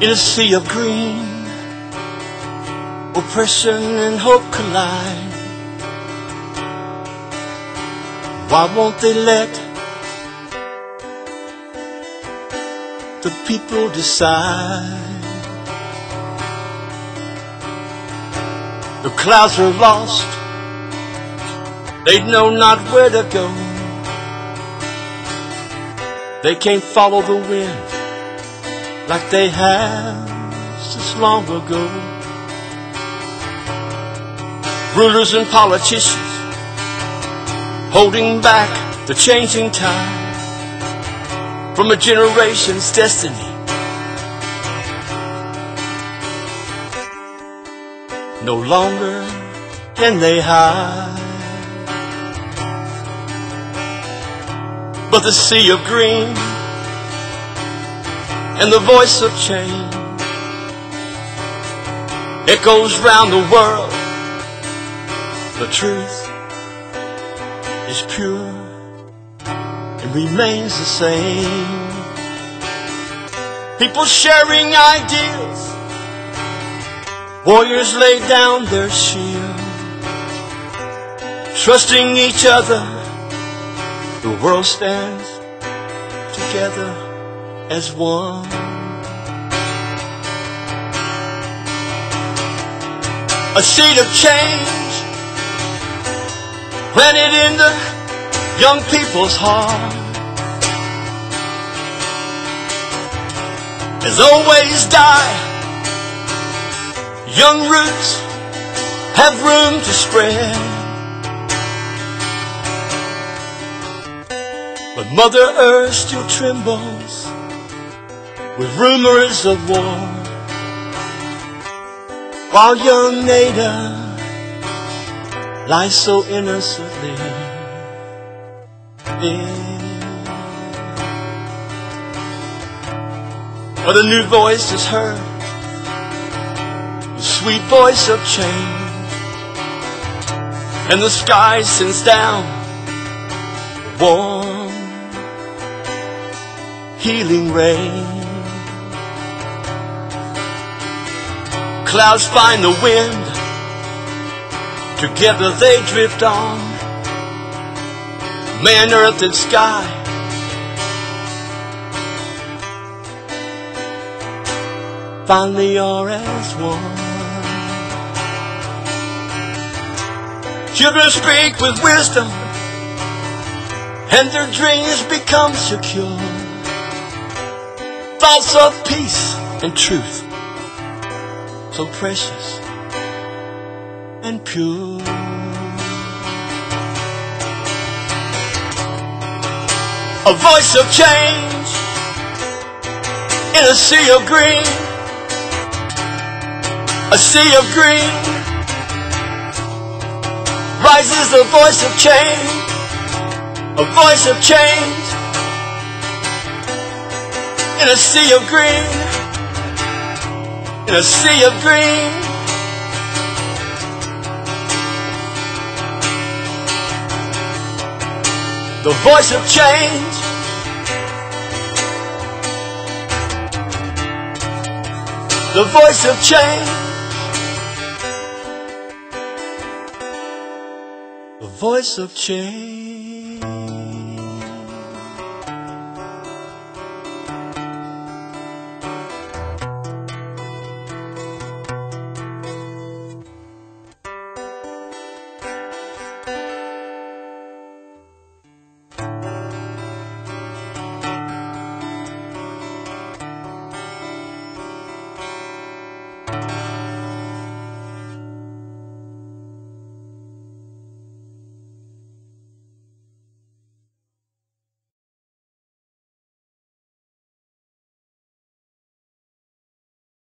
in a sea of green. Oppression and hope collide. Why won't they let the people decide? The clouds are lost, they know not where to go. They can't follow the wind like they have since long ago. Rulers and politicians holding back the changing tide from a generation's destiny. No longer can they hide. But the sea of green and the voice of change echoes round the world. The truth is pure and remains the same. People sharing ideas, warriors lay down their shield, trusting each other. The world stands together as one. A seed of change planted in the young people's heart. As always die, young roots have room to spread. But Mother Earth still trembles with rumors of war. While young Neda lies so innocently. But a new voice is heard, the sweet voice of change, and the sky sends down warm, healing rain. Clouds find the wind, together they drift on. Man, earth, and sky. Finally you're as one. Children speak with wisdom, and their dreams become secure. Thoughts of peace and truth so precious and pure. A voice of change in a sea of green, a sea of green. Rises a voice of change, a voice of change in a sea of green in a sea of green. The voice of change. The voice of change. The voice of change.